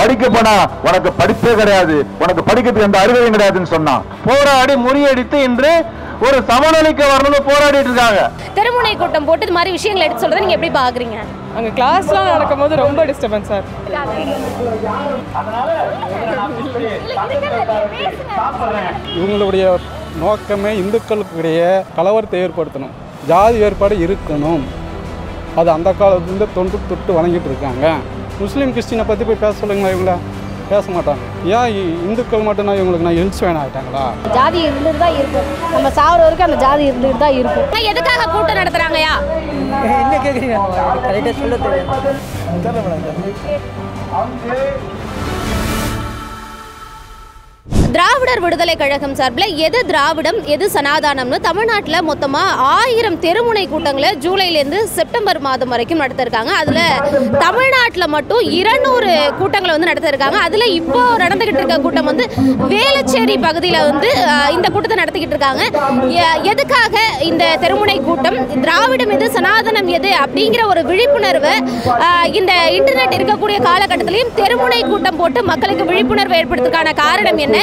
படிக்க போனா உனக்கு படிப்பே கிடையாது. உனக்கு படிக்கிறதுக்கு எந்த அறிவையும் கிடையாதுன்னு சொன்னான் போராடி முறியடித்து இன்று ஒரு சமநிலைக்கு வரணும்னு போராடிட்டு இருக்காங்க. தெருமுனை கூட்டம் போட்டு இது மாதிரி விஷயங்களை எடுத்து சொல்றதை நீங்க எப்படி பாக்குறீங்க? அங்கே கிளாஸ்லாம் நடக்கும்போது ரொம்ப டிஸ்டர்பன்ஸ் சார் இவங்களுடைய நோக்கமே இந்துக்களுக்கிடையே கலவரத்தை ஏற்படுத்தணும். ஜாதி வேறுபாடு இருக்கணும். அது அந்த காலத்துலேருந்து தொன்று தொட்டு வணங்கிட்டு இருக்காங்க. முஸ்லீம் கிறிஸ்டினை பற்றி போய் பேச சொல்லுங்களா இவங்கள. பேச மாட்டாங்க. ஏன் இந்துக்கள் மட்டும்தான் இவங்களுக்கு நான் ஹில்ஸ் வேணும் ஆகிட்டாங்களா ஜாதி இருந்துட்டு தான் இருக்கும். நம்ம சாவர வரைக்கும் அந்த ஜாதி இருந்துட்டு தான் இருக்கும். எதுக்காக கூட்டம் நடத்துறாங்கயா என்ன கேட்குறீங்க கரெக்டாக சொல்ல தெரியும் திராவிடர் விடுதலை கழகம் சார்பில் எது திராவிடம் எது சனாதானம்னு தமிழ்நாட்டில் மொத்தமாக ஆயிரம் தெருமுனை கூட்டங்களை ஜூலைலேருந்து செப்டம்பர் மாதம் வரைக்கும் நடத்திருக்காங்க. அதில் தமிழ்நாட்டில் மட்டும் இருநூறு கூட்டங்களை வந்து நடத்திருக்காங்க. அதில் இப்போ நடந்துகிட்டு இருக்க கூட்டம் வந்து வேளச்சேரி பகுதியில் வந்து இந்த கூட்டத்தை நடத்திக்கிட்டு இருக்காங்க. எ- எதுக்காக இந்த தெருமுனை கூட்டம் திராவிடம் எது சனாதனம் எது அப்படிங்கிற ஒரு விழிப்புணர்வை இந்த இன்டர்நெட் இருக்கக்கூடிய காலகட்டத்திலையும் தெருமுனை கூட்டம் போட்டு மக்களுக்கு விழிப்புணர்வு ஏற்படுத்துக்கான காரணம் என்ன?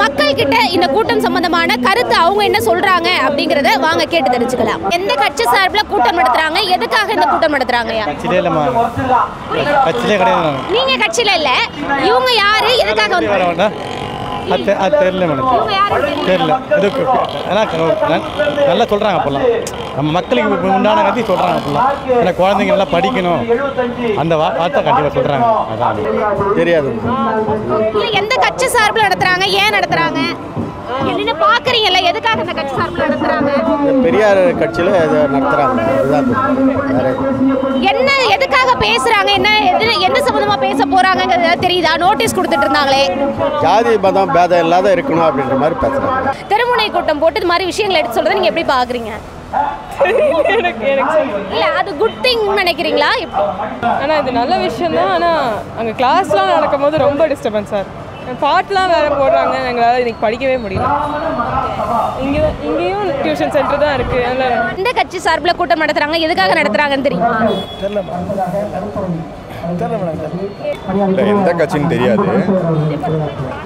மக்கள் கிட்ட இந்த கூட்டம் சம்பந்தமான கருத்து அவங்க என்ன சொல்றாங்க அப்படிங்கறத வாங்க கேட்டு தெரிஞ்சுக்கலாம். எந்த கட்சி சார்பில் கூட்டம் நடத்துறாங்க? எதுக்காக இந்த கூட்டம் கிடையாது. நீங்க கட்சியில இல்ல. இவங்க யாரு? எதுக்காக வந்து அது தெ- அது தெரியல மேடம். தெரியல? இதுக்கு ஏன்னா நல்லா சொல்கிறாங்க அப்போல்லாம். நம்ம மக்களுக்கு உண்டான கத்தி சொல்கிறாங்க அப்போல்லாம். ஏன்னா குழந்தைங்க நல்லா படிக்கணும். அந்த வா- வார்த்தை கண்டிப்பாக சொல்கிறாங்க அதான். தெரியாது. இல்ல எந்த கட்சி சார்பில் நடத்துறாங்க? ஏன் நடத்துறாங்க? என்னன்னு பாக்குறீங்கல்ல? எதுக்காக இந்த கட்சி சார்பில் நடத்துறாங்க? பெரியார் கட்சியில் இதை நடத்துகிறாங்க என்ன பேசுறாங்க என்ன எது எந்த சம்பந்தமா பேச போறாங்கங்கிறது தெரியுதா? நோட்டீஸ் கொடுத்துட்டு இருந்தாங்களே ஜாதி மதம் பேதம் இல்லாத இருக்கணும் அப்படின்ற மாதிரி பேசுகிறாங்க தெருமுனை கூட்டம் போட்டு இது மாதிரி விஷயங்களை எடுத்து சொல்றதை நீங்க எப்படி பாக்குறீங்க? எனக்கு எனக்கு சொல்ல- இல்ல அது குட் திங் நினைக்கிறீங்களா? ஆனால் இது நல்ல விஷயம் தான் ஆனால் அங்கே கிளாஸ்லாம் நடக்கும்போது ரொம்ப டிஸ்டர்பன்ஸ் சார் பாட்டெலாம் வேறு போடுறாங்க. எங்களால் இன்னைக்கு படிக்கவே முடியல. இங்கே இங்கேயும் டியூஷன் சென்டர் தான் இருக்குது அதில் எந்த கட்சி சார்பில் கூட்டம் நடத்துறாங்க. எதுக்காக நடத்துறாங்கன்னு தெரியுமா? இல்லை எந்த கட்சின்னு தெரியாது.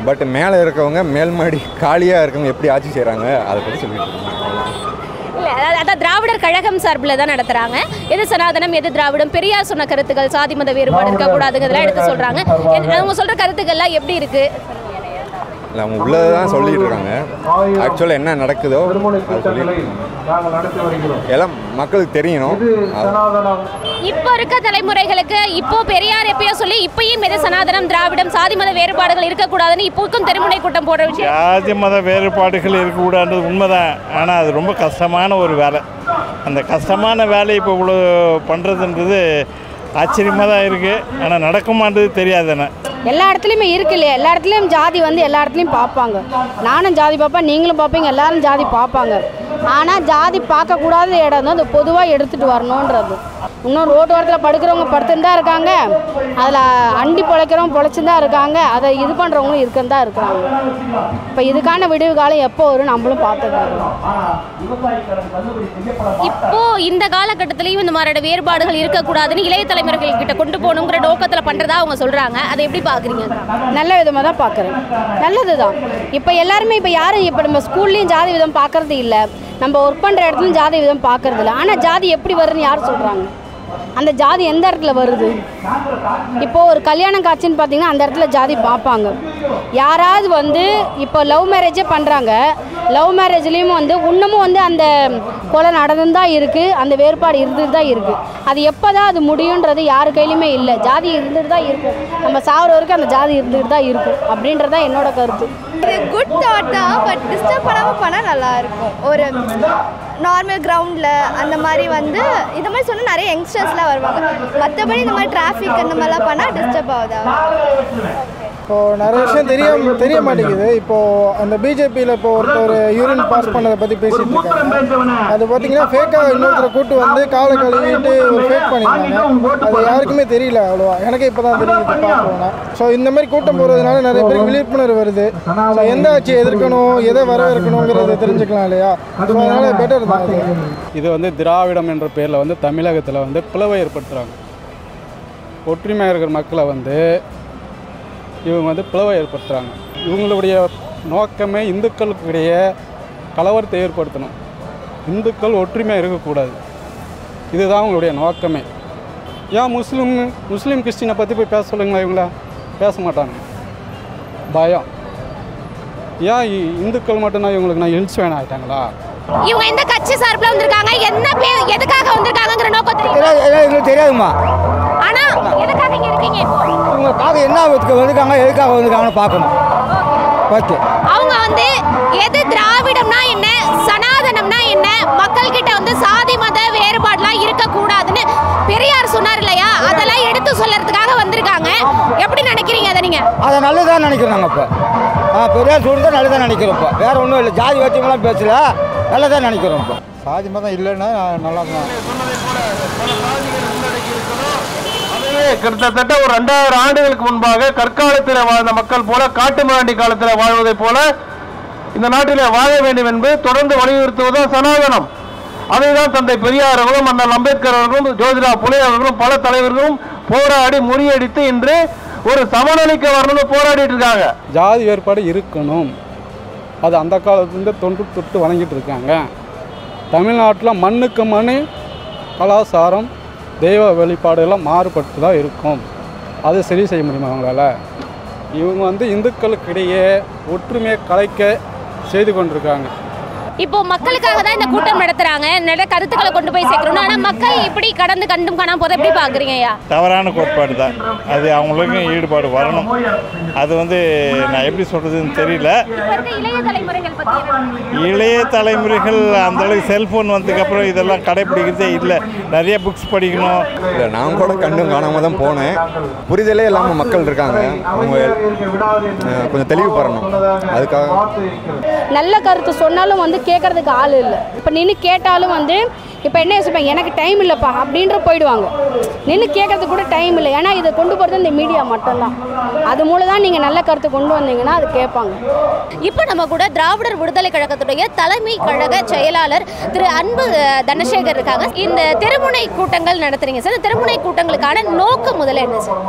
பட் மேலே இருக்கவங்க மேல்மாடி காலியாக இருக்கவங்க எப்படி ஆட்சி செய்கிறாங்க அதை பற்றி சொல்லிட்டு இல்ல அதான் திராவிடர் கழகம் சார்பில் தான் நடத்துறாங்க. எது சனாதனம் எது திராவிடம்? பெரியார் சொன்ன கருத்துக்கள் சாதி மத வேறுபாடு இருக்கக்கூடாதுங்கிறதெல்லாம் எடுத்து சொல்றாங்க. எது- அவங்க சொல்ற கருத்துக்கள்லாம் எப்படி இருக்கு? இல்லை அவங்க உள்ளதை தான் சொல்லிட்டு இருக்காங்க. ஆக்சுவலாக என்ன நடக்குதோ. எல்லாம் மக்களுக்கு தெரியணும். இப்போ இருக்க தலைமுறைகளுக்கு இப்போ பெரியார் எப்பயோ சொல்லி இப்பயும் எது சனாதனம் திராவிடம் சாதி மத வேறுபாடுகள் இருக்கக்கூடாதுன்னு இப்போக்கும் தெருமுனை கூட்டம் போடுற விஷயம். ஜாதி மத வேறுபாடுகள் இருக்கக்கூடாதுன்றது உண்மைதான். ஆனால் அது ரொம்ப கஷ்டமான ஒரு வேலை. அந்த கஷ்டமான வேலையை இப்போ இவ்வளோ பண்ணுறதுன்றது ஆச்சரியமாக தான் இருக்குது ஆனால் நடக்குமான்றது தெரியாது என்ன எல்லா இடத்துலையுமே இருக்கு இல்லையா? எல்லா இடத்துலையும் ஜாதி வந்து எல்லா இடத்துலையும் பார்ப்பாங்க. நானும் ஜாதி பார்ப்பேன் நீங்களும் பார்ப்பீங்க எல்லாரும் ஜாதி பார்ப்பாங்க. ஆனால் ஜாதி பார்க்கக்கூடாத இடம் தான் அது பொதுவாக எடுத்துகிட்டு வரணுன்றது இன்னும் ரோட்டு ஓரத்தில் படுக்கிறவங்க படுத்துன்னு தான் இருக்காங்க. அதில் அண்டி பிழைக்கிறவங்க பிழைச்சுன்னு தான் இருக்காங்க. அதை இது பண்ணுறவங்களும் இருக்குன்னு தான் இருக்கிறாங்க இப்போ இதுக்கான விடிவு காலம் எப்போ வரும் நம்மளும் பார்த்துட்டு இருக்கோம் இப்போ இந்த காலகட்டத்திலையும் இந்த மாதிரியான வேறுபாடுகள் இருக்கக்கூடாதுன்னு இளைய தலைமுறைகள் கிட்ட கொண்டு போகணுங்கிற நோக்கத்துல பண்றதா அவங்க சொல்றாங்க. அதை எப்படி பாக்குறீங்க நல்ல விதமாக தான் பார்க்குறேன். நல்லது தான் இப்போ எல்லாருமே இப்போ யாரும் இப்போ நம்ம ஸ்கூல்லேயும் ஜாதி விதம் பார்க்கறது இல்லை. நம்ம ஒர்க் பண்ணுற இடத்துல ஜாதி விதம் பார்க்கறது இல்லை. ஆனால் ஜாதி எப்படி வருதுன்னு யார் சொல்கிறாங்க அந்த ஜாதி எந்த இடத்துல வருது? இப்போ ஒரு கல்யாணம் காட்சின்னு பார்த்தீங்கன்னா அந்த இடத்துல ஜாதி பார்ப்பாங்க. யாராவது வந்து இப்போ லவ் மேரேஜே பண்ணுறாங்க லவ் மேரேஜ்லேயும் வந்து இன்னமும் வந்து அந்த கொலை நடந்து தான் இருக்குது அந்த வேறுபாடு இருந்துட்டு தான் இருக்குது அது எப்போ தான் அது முடியுன்றது யார் கையிலுமே இல்லை. ஜாதி இருந்துட்டு தான் இருக்கும் நம்ம சாகுற வரைக்கும் அந்த ஜாதி இருந்துட்டு தான் இருக்கும் அப்படின்றது தான் என்னோட கருத்து. இது குட் தாட் தான் பட் டிஸ்டர்ப் பண்ணாமல் பண்ணால் நல்லா இருக்கும். ஒரு நார்மல் கிரவுண்டில் அந்த மாதிரி வந்து இந்த மாதிரி சொன்னால் நிறைய யங்ஸ்டர்ஸ்லாம் வருவாங்க. மற்றபடி இந்த மாதிரி டிராஃபிக் அந்த மாதிரிலாம் பண்ணால் டிஸ்டர்ப் ஆகுதா? இப்போது நிறைய விஷயம் தெரிய தெரிய மாட்டேங்குது. இப்போது அந்த பிஜேபியில் இப்போ ஒருத்தர் யூரின் பாஸ் பண்ணதை பற்றி பேசிட்டு இருக்காங்க. அது பார்த்தீங்கன்னா ஃபேக்காக இன்னொருத்தரை கூட்டு வந்து காலை கழுவிட்டு ஒரு ஃபேக் பண்ணியிருந்தாங்க அது யாருக்குமே தெரியல அவ்வளோவா. எனக்கே இப்போ தான் தெரியுது பார்க்கணும்னா ஸோ இந்த மாதிரி கூட்டம் போகிறதுனால நிறைய பேருக்கு விழிப்புணர்வு வருது. ஸோ எந்த ஆட்சியை எதிர்க்கணும் எதை வரவேற்கணுங்கிறத தெரிஞ்சுக்கலாம் இல்லையா? ஸோ அதனால் பெட்டர் தான். இது வந்து திராவிடம் என்ற பேரில் வந்து தமிழகத்தில் வந்து பிளவை ஏற்படுத்துகிறாங்க ஒற்றுமையாக இருக்கிற மக்களை வந்து இவங்க வந்து பிளவை ஏற்படுத்துகிறாங்க இவங்களுடைய நோக்கமே இந்துக்களுக்கு இடையே கலவரத்தை ஏற்படுத்தணும். இந்துக்கள் ஒற்றுமையாக இருக்கக்கூடாது. இதுதான் அவங்களுடைய நோக்கமே. ஏன் முஸ்லீம் முஸ்லீம் கிறிஸ்டினை பற்றி போய் பேச சொல்லுங்களா இவங்கள? பேச மாட்டாங்க. பயம். ஏன் இ- இந்துக்கள் மட்டும்தான் இவங்களுக்கு நான் இன்ஸ்பயன் ஆகிட்டாங்களா இவங்க எந்த கட்சி சார்பில் வந்திருக்காங்க? என்ன எதுக்காக வந்திருக்காங்கங்கிற நோக்கம் தெரியாதுமா பார்க்க என்ன வந்திருக்காங்க எதுக்காக வந்திருக்காங்கன்னு பார்க்கணும். ஓகே அவங்க வந்து எது திராவிடம்னா என்ன சனாதனம்னா என்ன மக்கள் கிட்ட வந்து சாதி மத வேறுபாடுலாம் இருக்கக்கூடாதுன்னு பெரியார் சொன்னார் இல்லையா? அதெல்லாம் எடுத்து சொல்லறதுக்காக வந்திருக்காங்க. எப்படி நினைக்கிறீங்க அதை நீங்க? அதை நல்லதாக நினைக்கிறோம் நாங்கள் இப்போ. ஆ பெரியார் தான் நல்லதாக நினைக்கிறோம் இப்போ. வேறு ஒன்றும் இல்லை. ஜாதி வச்சவங்களாம் பேசல. நல்லதாக நினைக்கிறோம் இப்போ. சாதி மதம் இல்லைன்னா நல்லா தான் கிட்டத்தட்ட ஒரு ரெண்டாயிரம் ஆண்டுகளுக்கு முன்பாக கற்காலத்தில் வாழ்ந்த மக்கள் போல காட்டு மிராண்டி காலத்தில் வாழ்வதைப் போல இந்த நாட்டிலே வாழ வேண்டும் என்று தொடர்ந்து வலியுறுத்துவதுதான் சனாதனம். அதைதான் தந்தை பெரியார் அவர்களும் அண்ணல் அம்பேத்கர் அவர்களும் ஜோதிரா புலே அவர்களும் பல தலைவர்களும் போராடி முறியடித்து இன்று ஒரு சமநிலைக்கு வரணும்னு போராடிட்டு இருக்காங்க. ஜாதி வேறுபாடு இருக்கணும். அது அந்த காலத்துலேருந்து தொன்று தொட்டு வணங்கிட்டு இருக்காங்க. தமிழ்நாட்டில் மண்ணுக்கு மண் கலாச்சாரம் தெய்வ வெளிப்பாடு எல்லாம் மாறுபட்டு தான் இருக்கும். அதை சரி செய்ய முடியுமா அவங்களால? இவங்க வந்து இந்துக்களுக்கிடையே ஒற்றுமையை கலைக்க செய்து கொண்டிருக்காங்க. இப்போ மக்களுக்காக தான் இந்த கூட்டம் நடத்துறாங்க. நிறைய கருத்துக்களை கொண்டு போய் சேர்க்கணும் ஆனா மக்கள் இப்படி கடந்து கண்டும் காணாம போதை எப்படி பாக்குறீங்க ஐயா? தவறான கோட்பாடு தான். அது அவங்களுக்கும் ஈடுபாடு வரணும். அது வந்து நான் எப்படி சொல்கிறதுன்னு தெரியல. இளைய தலைமுறைகள் அந்த அளவுக்கு செல்ஃபோன் வந்ததுக்கப்புறம் இதெல்லாம் கடைப்பிடிக்கிறதே இல்லை. நிறைய புக்ஸ் படிக்கணும். இல்லை நான் கூட கண்டும் காணாமல் தான் போனேன். புரிதலே இல்லாமல் மக்கள் இருக்காங்க. அவங்க கொஞ்சம் தெளிவு பெறணும். அதுக்காக நல்ல கருத்து சொன்னாலும் வந்து கேட்கறதுக்கு ஆள் இல்லை. இப்போ நின்று கேட்டாலும் வந்து இப்போ என்ன யோசிப்பாங்க? எனக்கு டைம் இல்லைப்பா அப்படின்ற போயிடுவாங்க. நின்று கேட்கறதுக்கு கூட டைம் இல்லை. ஏன்னா இதை கொண்டு போகிறது இந்த மீடியா மட்டும்தான். அது மூலம் தான் நீங்கள் நல்ல கருத்து கொண்டு வந்தீங்கன்னா அது கேட்பாங்க. இப்போ நம்ம கூட திராவிடர் விடுதலை கழகத்துடைய தலைமை கழக செயலாளர் திரு அன்பு தனசேகர் இருக்காங்க. இந்த தெருமுனை கூட்டங்கள் நடத்துறீங்க சார். தெருமுனை கூட்டங்களுக்கான நோக்கம் முதல்ல என்ன சார்?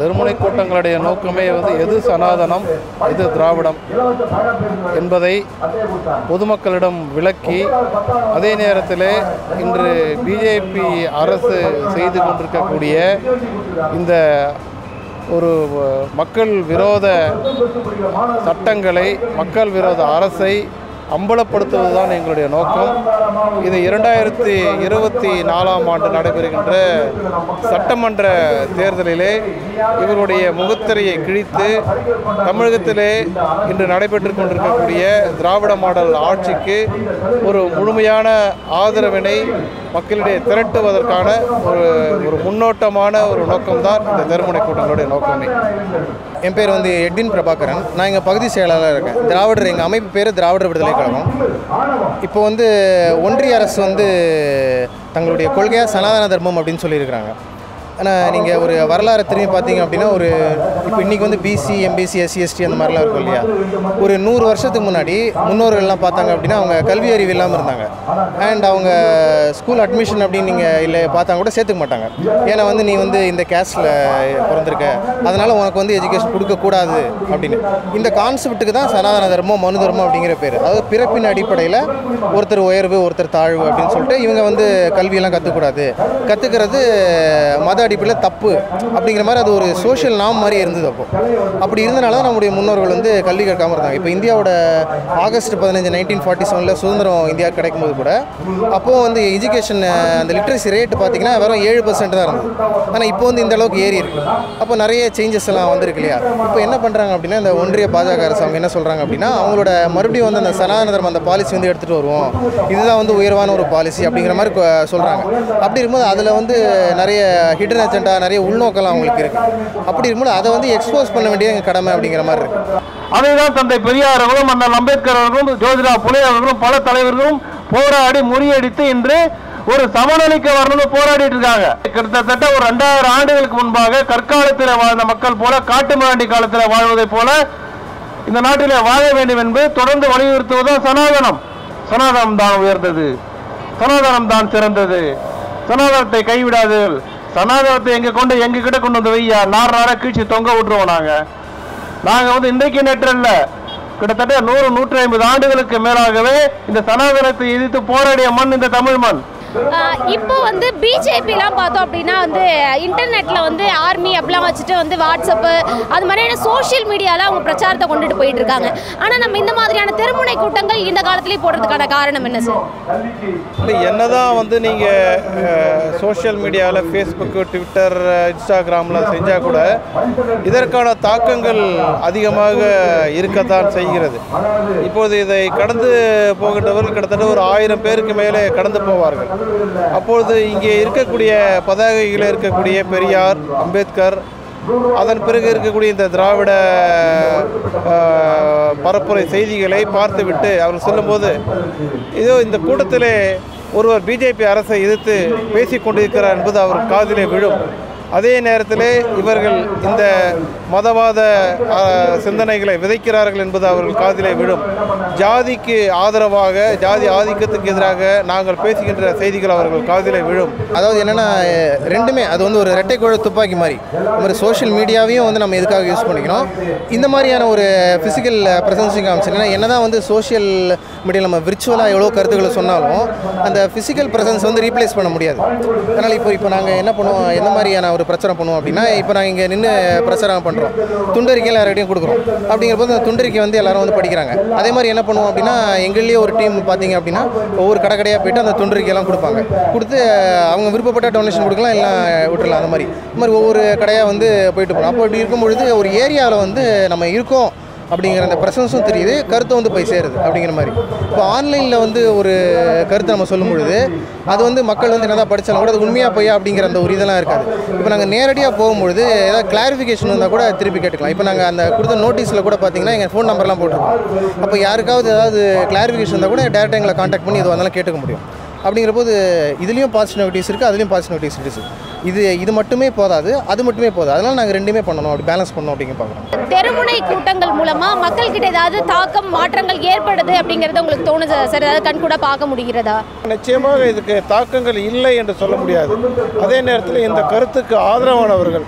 தெருமுனை கூட்டங்களுடைய நோக்கமே வந்து எது சனாதனம் எது திராவிடம் என்பதை பொதுமக்களிடம் விளக்கி அதே நேரத்தில் இன்று பிஜேபி அரசு செய்து கொண்டிருக்கக்கூடிய இந்த ஒரு மக்கள் விரோத சட்டங்களை மக்கள் விரோத அரசை அம்பலப்படுத்துவது தான் எங்களுடைய நோக்கம். இது இரண்டாயிரத்தி இருபத்தி நாலாம் ஆண்டு நடைபெறுகின்ற சட்டமன்ற தேர்தலிலே இவருடைய முகத்திரையை கிழித்து தமிழகத்திலே இன்று நடைபெற்று கொண்டிருக்கக்கூடிய திராவிட மாடல் ஆட்சிக்கு ஒரு முழுமையான ஆதரவினை மக்களிடையே திரட்டுவதற்கான ஒரு ஒரு முன்னோட்டமான ஒரு நோக்கம்தான் இந்த தெருமுனை கூட்டங்களுடைய நோக்கமே. என் பேர் வந்து எட்வின் பிரபாகரன். நான் எங்கள் பகுதி செயலாளராக இருக்கேன். திராவிடர் எங்கள் அமைப்பு பேர் திராவிடர் விடுதலை கழகம். இப்போ வந்து ஒன்றிய அரசு வந்து தங்களுடைய கொள்கையாக சனாதன தர்மம் அப்படின்னு சொல்லியிருக்கிறாங்க. ஆனால் நீங்கள் ஒரு வரலாறு திரும்பி பார்த்தீங்க அப்படின்னா ஒரு இப்போ இன்றைக்கி வந்து பிசி எம்பிசி எஸ்சி எஸ்டி அந்த மாதிரிலாம் இருக்கும் இல்லையா? ஒரு நூறு வருஷத்துக்கு முன்னாடி முன்னோர்கள்லாம் பார்த்தாங்க அப்படின்னா அவங்க கல்வி அறிவு இல்லாமல் இருந்தாங்க. அண்ட் அவங்க ஸ்கூல் அட்மிஷன் அப்படின்னு நீங்கள் இல்லை பார்த்தாங்க கூட சேர்த்துக்க மாட்டாங்க. ஏன்னா வந்து நீ வந்து இந்த கேஸ்டில் பிறந்திருக்க. அதனால் உனக்கு வந்து எஜுகேஷன் கொடுக்கக்கூடாது அப்படின்னு. இந்த கான்செப்ட்டுக்கு தான் சனாதன தர்மம் மனு தர்மம் அப்படிங்கிற பேர். அதாவது பிறப்பின் அடிப்படையில் ஒருத்தர் உயர்வு ஒருத்தர் தாழ்வு அப்படின்னு சொல்லிட்டு இவங்க வந்து கல்வியெல்லாம் கற்றுக்கூடாது கற்றுக்கிறது மத அடிப்படையில் தப்பு அப்படிங்கிற மாதிரி அது ஒரு சோஷியல் நாம் மாதிரி இருந்தது அப்போ. அப்படி இருந்தனால தான் நம்முடைய முன்னோர்கள் வந்து கல்வி கற்காமல் இருந்தாங்க. இப்போ இந்தியாவோட ஆகஸ்ட் பதினஞ்சு நைன்டீன் ஃபார்ட்டி செவனில் சுதந்திரம் இந்தியா கிடைக்கும்போது கூட அப்போது வந்து எஜுகேஷன் அந்த லிட்ரஸி ரேட் பார்த்தீங்கன்னா வெறும் ஏழு பர்சன்ட் தான் இருந்தது. ஆனால் இப்போ வந்து இந்த அளவுக்கு ஏறி இருக்கு. அப்போ நிறைய சேஞ்சஸ் எல்லாம் வந்திருக்கு இல்லையா? இப்போ என்ன பண்ணுறாங்க அப்படின்னா இந்த ஒன்றிய பாஜக அரசு அவங்க என்ன சொல்கிறாங்க அப்படின்னா அவங்களோட மறுபடியும் வந்து அந்த சனாதன தர்மம் அந்த பாலிசி வந்து எடுத்துகிட்டு வருவோம். இதுதான் வந்து உயர்வான ஒரு பாலிசி அப்படிங்கிற மாதிரி சொல்கிறாங்க அப்படி இருக்கும்போது அதில் வந்து நிறைய ஹிட் ஹிடன் அஜெண்டா நிறைய உள்நோக்கெல்லாம் அவங்களுக்கு இருக்குது அப்படி இருக்கும்போது அதை வந்து எக்ஸ்போஸ் பண்ண வேண்டிய எங்கள் கடமை அப்படிங்கிற மாதிரி இருக்குது அதைதான் தந்தை பெரியார் அவர்களும் அண்ணல் அம்பேத்கர் அவர்களும் ஜோதிரா புலே அவர்களும் பல தலைவர்களும் போராடி முறியடித்து இன்று ஒரு சமநிலைக்கு வரணும்னு போராடிட்டு இருக்காங்க. கிட்டத்தட்ட ஒரு ரெண்டாயிரம் ஆண்டுகளுக்கு முன்பாக கற்காலத்தில் வாழ்ந்த மக்கள் போல காட்டு மிராண்டி காலத்தில் வாழ்வதைப் போல இந்த நாட்டிலே வாழ வேண்டும் என்று தொடர்ந்து வலியுறுத்துவதுதான் சனாதனம். சனாதனம் தான் உயர்ந்தது. சனாதனம் தான் சிறந்தது. சனாதனத்தை கைவிடாதீர்கள். சனாதனத்தை எங்க கொண்டு எங்க கிட்ட கொண்டு வந்து வையா? நார் நாரா கீழ்ச்சி தொங்க விட்டுருவோம் நாங்க. நாங்கள் வந்து இன்றைக்கு நேற்று இல்ல கிட்டத்தட்ட நூறு நூற்றி ஐம்பது ஆண்டுகளுக்கு மேலாகவே இந்த சனாதனத்தை எதிர்த்து போராடிய மண் இந்த தமிழ் மண். இப்போ வந்து பிஜேபிலாம் பார்த்தோம் அப்படின்னா வந்து இன்டர்நெட்டில் வந்து ஆர்மி அப்படிலாம் வச்சுட்டு வந்து வாட்ஸ்அப்பு அது மாதிரியான சோஷியல் மீடியாவில் அவங்க பிரச்சாரத்தை கொண்டுட்டு போயிட்டு இருக்காங்க ஆனால் நம்ம இந்த மாதிரியான தெருமுனை கூட்டங்கள் இந்த காலத்துலேயே போடுறதுக்கான காரணம் என்ன சார் இல்லை என்னதான் வந்து நீங்கள் சோஷியல் மீடியாவில் ஃபேஸ்புக்கு ட்விட்டர் இன்ஸ்டாகிராமில் செஞ்சால் கூட இதற்கான தாக்கங்கள் அதிகமாக இருக்கத்தான் செய்கிறது. இப்போது இதை கடந்து போகின்றவர்கள் கிட்டத்தட்ட ஒரு ஆயிரம் பேருக்கு மேலே கடந்து போவார்கள். அப்பொழுது இங்கே இருக்கக்கூடிய பதாகையில் இருக்கக்கூடிய பெரியார் அம்பேத்கர் அதன் பிறகு இருக்கக்கூடிய இந்த திராவிட பரப்புரை செய்திகளை பார்த்துவிட்டு அவர் சொல்லும்போது இதோ இந்த கூட்டத்திலே ஒருவர் பிஜேபி அரசை எதிர்த்து பேசிக் கொண்டிருக்கிறார் என்பது அவர் காதிலே விழும். அதே நேரத்தில் இவர்கள் இந்த மதவாத சிந்தனைகளை விதைக்கிறார்கள் என்பது அவர்கள் காதிலே விழும். ஜாதிக்கு ஆதரவாக ஜாதி ஆதிக்கத்துக்கு எதிராக நாங்கள் பேசுகின்ற செய்திகள் அவர்கள் காதிலே விழும். அதாவது என்னென்னா ரெண்டுமே அது வந்து ஒரு இரட்டை குழல் துப்பாக்கி மாதிரி. ஒரு சோஷியல் மீடியாவையும் வந்து நம்ம எதுக்காக யூஸ் பண்ணிக்கணும் இந்த மாதிரியான ஒரு ஃபிசிக்கல் ப்ரெசன்ஸையும் காமிச்சிருக்கேன் என்ன தான் வந்து சோஷியல் மீடியா நம்ம விர்ச்சுவலாக எவ்வளோ கருத்துக்களை சொன்னாலும் அந்த ஃபிசிக்கல் ப்ரெசன்ஸ் வந்து ரீப்ளேஸ் பண்ண முடியாது. அதனால் இப்போ இப்போ நாங்கள் என்ன பண்ணுவோம்? எந்த மாதிரியான ஒரு பிரச்சாரம் பண்ணுவோம் அப்படின்னா இப்போ நாங்கள் இங்கே நின்று பிரச்சாரம் பண்ணுறோம் துண்டறிக்கையில் எல்லாருக்கிட்டையும் கொடுக்குறோம். அப்படிங்கிறபோது அந்த துண்டறிக்கை வந்து எல்லாரும் வந்து படிக்கிறாங்க. அதே மாதிரி என்ன பண்ணுவோம் அப்படின்னா எங்கள்லேயே ஒரு டீம் பார்த்தீங்க அப்படின்னா ஒவ்வொரு கடை கடையாக போயிட்டு அந்த துண்டறிக்கையெல்லாம் கொடுப்பாங்க. கொடுத்து அவங்க விருப்பப்பட்ட டொனேஷன் கொடுக்கலாம் இல்லை விட்டுறலாம் அந்த மாதிரி. இந்த மாதிரி ஒவ்வொரு கடையாக வந்து போயிட்டு போகலாம். அப்போ இப்படி இருக்கும் பொழுது ஒரு ஏரியாவில் வந்து நம்ம இருக்கோம். அப்படிங்கிற அந்த ப்ரெசன்ஸும் தெரியுது கருத்தை வந்து போய் சேருது அப்படிங்கிற மாதிரி. இப்போ ஆன்லைனில் வந்து ஒரு கருத்தை நம்ம சொல்லும் பொழுது அது வந்து மக்கள் வந்து என்னதான் படித்தாலும் கூட அது உண்மையாக போய் அப்படிங்கிற அந்த ஒரு இதெல்லாம் இருக்காது. இப்போ நாங்கள் நேரடியாக போகும்பொழுது ஏதாவது கிளாரிஃபிகேஷன் வந்தால் கூட திருப்பி கேட்டுக்கலாம். இப்போ நாங்கள் அந்த கொடுத்த நோட்டீஸில் கூட பார்த்தீங்கன்னா எங்கள் ஃபோன் நம்பர்லாம் போட்டிருக்கோம். அப்போ யாருக்காவது ஏதாவது கிளாரிஃபிகேஷன் இருந்தால் கூட டேரெக்டாக எங்களை காண்டாக்ட் பண்ணி இது வந்தாலும் கேட்டுக்க முடியும். அப்படிங்கிற போது இதுலேயும் பாசிட்டிவிட்டிஸ் இருக்குது அதுலேயும் பாசிட்டிவிட்டிஸ் இருக்குது இது இது மட்டுமே போதாது அது மட்டுமே போதாது. அதனால் நாங்கள் ரெண்டுமே பண்ணணும். அப்படி பேலன்ஸ் பண்ணணும் அப்படிங்க பார்க்குறோம் தெருமுனை கூட்டங்கள் மூலமா மக்கள் கிட்ட ஏதாவது தாக்கம் மாற்றங்கள் ஏற்படுது அப்படிங்கறது உங்களுக்கு தோணுது? சார் ஏதாவது கண்கூட பார்க்க முடிகிறதா? நிச்சயமாக இதுக்கு தாக்கங்கள் இல்லை என்று சொல்ல முடியாது. அதே நேரத்தில் இந்த கருத்துக்கு ஆதரவானவர்கள்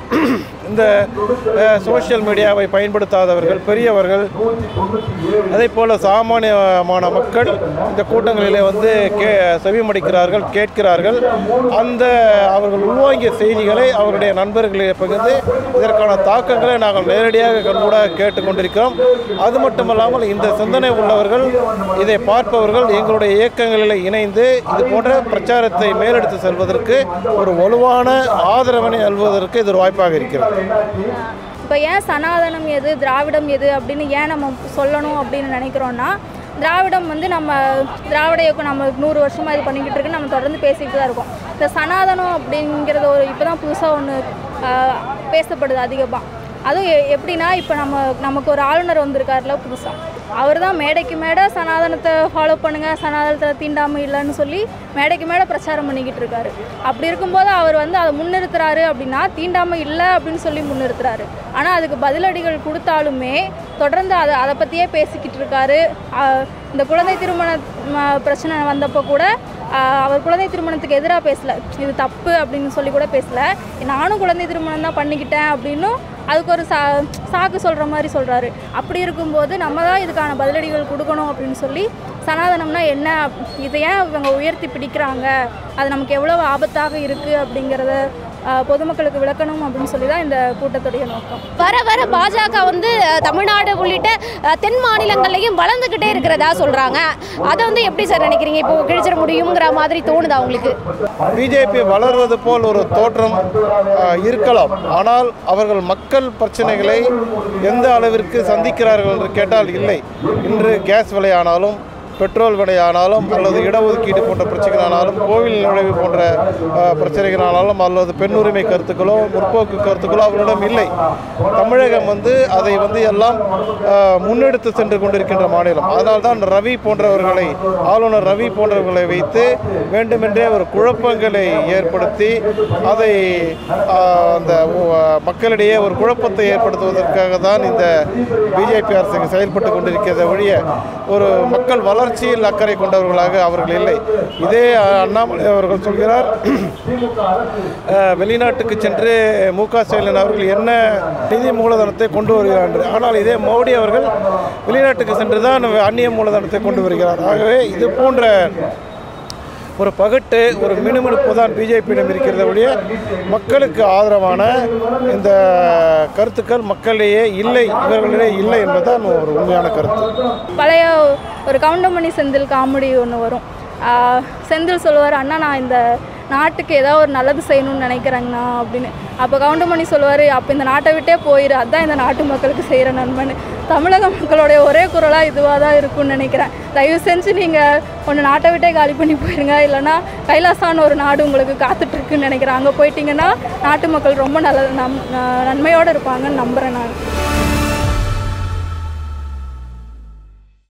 இந்த சோஷியல் மீடியாவை பயன்படுத்தாதவர்கள் பெரியவர்கள் அதே போல் சாமானியமான மக்கள் இந்த கூட்டங்களிலே வந்து கே செவிமடிக்கிறார்கள் கேட்கிறார்கள். அந்த அவர்கள் உள்வாங்கிய செய்திகளை அவருடைய நண்பர்களிடையே பகிர்ந்து இதற்கான தாக்கங்களை நாங்கள் நேரடியாக கண்கூட கேட்டுக்கொண்டிருக்கிறோம். அது மட்டுமல்லாமல் இந்த சிந்தனை உள்ளவர்கள் இதை பார்ப்பவர்கள் எங்களுடைய இயக்கங்களில் இணைந்து இது போன்ற பிரச்சாரத்தை மேலெடுத்து செல்வதற்கு ஒரு வலுவான ஆதரவினை அல்வதற்கு இது ஒரு வாய்ப்பாக இருக்கிறது. இப்போ ஏன் சனாதனம் எது திராவிடம் எது அப்படின்னு ஏன் நம்ம சொல்லணும் அப்படின்னு நினைக்கிறோன்னா திராவிடம் வந்து நம்ம திராவிட இயக்கம் நம்ம நூறு வருஷமாக இது பண்ணிக்கிட்டு இருக்கு நம்ம தொடர்ந்து பேசிக்கிட்டு தான் இருக்கோம். இந்த சனாதனம் அப்படிங்கிறது ஒரு இப்போ தான் புதுசாக ஒன்று பேசப்படுது அதிகமாக அதுவும் எ- எப்படின்னா இப்போ நம்ம நமக்கு ஒரு ஆளுநர் வந்திருக்காருல புதுசாக அவர் தான் மேடைக்கு மேடை சனாதனத்தை ஃபாலோ பண்ணுங்கள் சனாதனத்தை தீண்டாமல் இல்லைன்னு சொல்லி மேடைக்கு மேடை பிரச்சாரம் பண்ணிக்கிட்டு இருக்காரு. அப்படி இருக்கும்போது அவர் வந்து அதை முன்னிறுத்துறாரு அப்படின்னா தீண்டாமல் இல்லை அப்படின்னு சொல்லி முன்னிறுத்துறாரு. ஆனால் அதுக்கு பதிலடிகள் கொடுத்தாலுமே தொடர்ந்து அதை அதை பற்றியே பேசிக்கிட்டு இருக்காரு. இந்த குழந்தை திருமண ம- பிரச்சனை வந்தப்போ கூட அவர் குழந்தை திருமணத்துக்கு எதிராக பேசலை. இது தப்பு அப்படின்னு சொல்லி கூட பேசலை. நானும் குழந்தை திருமணம் தான் பண்ணிக்கிட்டேன் அப்படின்னும் அதுக்கு ஒரு சா சாக்கு சொல்கிற மாதிரி சொல்கிறாரு அப்படி இருக்கும்போது நம்ம தான் இதுக்கான பதிலடிகள் கொடுக்கணும் அப்படின்னு சொல்லி சனாதனம்னா என்ன? இதை ஏன் இவங்க உயர்த்தி பிடிக்கிறாங்க? அது நமக்கு எவ்வளோ ஆபத்தாக இருக்குது அப்படிங்கிறத பொதுமக்களுக்கு விளக்கணும் அப்படின்னு சொல்லி தான் இந்த கூட்டத்துடைய நோக்கம். வர வர பாஜக வந்து தமிழ்நாடு உள்ளிட்ட தென் மாநிலங்கள்லையும் வளர்ந்துக்கிட்டே இருக்கிறதா சொல்றாங்க. அதை வந்து எப்படி சார் நினைக்கிறீங்க? இப்போ கிழிச்சிட முடியுங்கிற மாதிரி தோணுதா உங்களுக்கு? பிஜேபி வளர்வது போல் ஒரு தோற்றம் இருக்கலாம். ஆனால் அவர்கள் மக்கள் பிரச்சனைகளை எந்த அளவிற்கு சந்திக்கிறார்கள் என்று கேட்டால் இல்லை. இன்று கேஸ் விலையானாலும் பெட்ரோல் விலையானாலும் அல்லது இடஒதுக்கீடு போன்ற பிரச்சனைகளானாலும் கோவில் நுழைவு போன்ற பிரச்சனைகளானாலும் அல்லது பெண் உரிமை கருத்துக்களோ முற்போக்கு கருத்துக்களோ அவர்களிடம் இல்லை. தமிழகம் வந்து அதை வந்து எல்லாம் முன்னெடுத்து சென்று கொண்டிருக்கின்ற மாநிலம். அதனால்தான் ரவி போன்றவர்களை ஆளுநர் ரவி போன்றவர்களை வைத்து வேண்டுமென்றே ஒரு குழப்பங்களை ஏற்படுத்தி அதை அந்த மக்களிடையே ஒரு குழப்பத்தை ஏற்படுத்துவதற்காக தான் இந்த பிஜேபி அரசு செயல்பட்டு கொண்டிருக்கிறத ஒழிய ஒரு மக்கள் வள வளர்ச்சியில் அக்கறை கொண்டவர்களாக அவர்கள் இல்லை இதே அண்ணாமலை அவர்கள் சொல்கிறார் வெளிநாட்டுக்கு சென்று மு க ஸ்டாலின் அவர்கள் என்ன நிதி மூலதனத்தை கொண்டு வருகிறார் என்று. ஆனால் இதே மோடி அவர்கள் வெளிநாட்டுக்கு சென்று தான் அந்நிய மூலதனத்தை கொண்டு வருகிறார் ஆகவே இது போன்ற ஒரு பகட்டு ஒரு மினுமினுப்பு தான் பிஜேபியிடம் இருக்கிறத ஒழிய மக்களுக்கு ஆதரவான இந்த கருத்துக்கள் மக்களிடையே இல்லை இவர்களிடையே இல்லை என்பதுதான் ஒரு உண்மையான கருத்து. பழைய ஒரு கவுண்டமணி செந்தில் காமெடி ஒன்று வரும். செந்தில் சொல்லுவார் அண்ணா நான் இந்த நாட்டுக்கு ஏதாவது ஒரு நல்லது செய்யணும்னு நினைக்கிறேங்கண்ணா அப்படின்னு. அப்போ கவுண்டமணி சொல்லுவார் அப்போ இந்த நாட்டை விட்டே போயிரு. அதுதான் இந்த நாட்டு மக்களுக்கு செய்கிற நண்பன் தமிழக மக்களுடைய ஒரே குரலாக இதுவாக தான் இருக்கும்னு நினைக்கிறேன். தயவு செஞ்சு நீங்கள் ஒன்று நாட்டை விட்டே காலி பண்ணி போயிருங்க. இல்லைன்னா கைலாசான ஒரு நாடு உங்களுக்கு காத்துட்ருக்குன்னு நினைக்கிறேன். அங்கே போயிட்டீங்கன்னா நாட்டு மக்கள் ரொம்ப நல்ல நம் நன்மையோடு இருப்பாங்கன்னு நம்புகிறேன் நான்.